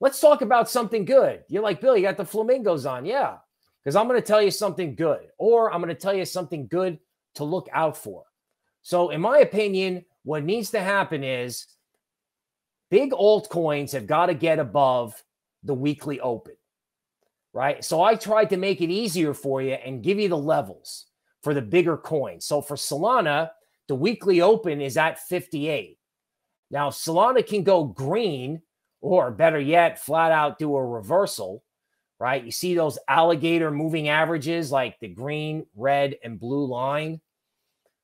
let's talk about something good. You're like, Bill, you got the flamingos on. Yeah. Because I'm going to tell you something good, or I'm going to tell you something good to look out for. So, in my opinion, what needs to happen is big altcoins have got to get above the weekly open, right? So, I tried to make it easier for you and give you the levels for the bigger coins. So, for Solana, the weekly open is at 58. Now, Solana can go green, or better yet, flat out do a reversal, right? You see those alligator moving averages like the green, red, and blue line.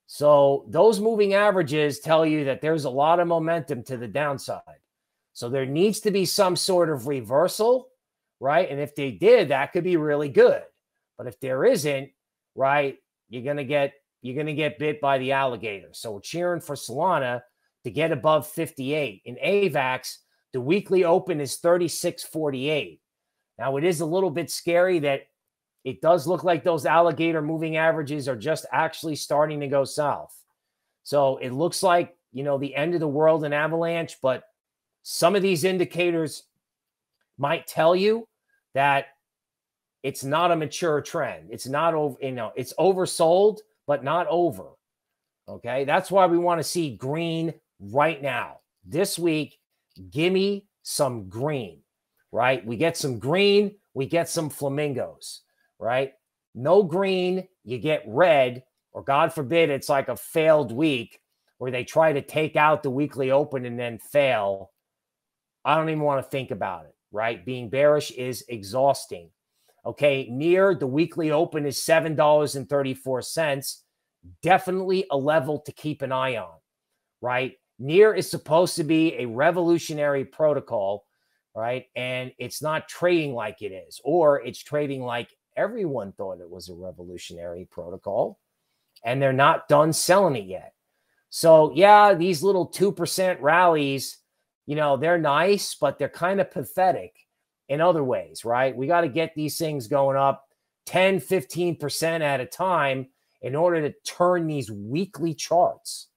So those moving averages tell you that there's a lot of momentum to the downside. So there needs to be some sort of reversal, right? And if they did, that could be really good. But if there isn't, right, you're gonna get you're gonna get bit by the alligator. So we're cheering for Solana to get above 58. In AVAX, the weekly open is 36.48. Now it is a little bit scary that it does look like those alligator moving averages are just actually starting to go south. So it looks like, you know, the end of the world in avalanche, but some of these indicators might tell you that it's not a mature trend. It's not over, you know, it's oversold, but not over. Okay. That's why we want to see green right now. This week, give me some green, right? We get some green, we get some flamingos right? No green, you get red, or God forbid, it's like a failed week where they try to take out the weekly open and then fail. I don't even want to think about it, right? Being bearish is exhausting. Okay, near the weekly open is $7.34. Definitely a level to keep an eye on, right? Near is supposed to be a revolutionary protocol, right? And it's not trading like it is, or it's trading like everyone thought it was a revolutionary protocol, and they're not done selling it yet. So, yeah, these little 2% rallies, you know, they're nice, but they're kind of pathetic in other ways, right? We got to get these things going up 10, 15% at a time in order to turn these weekly charts.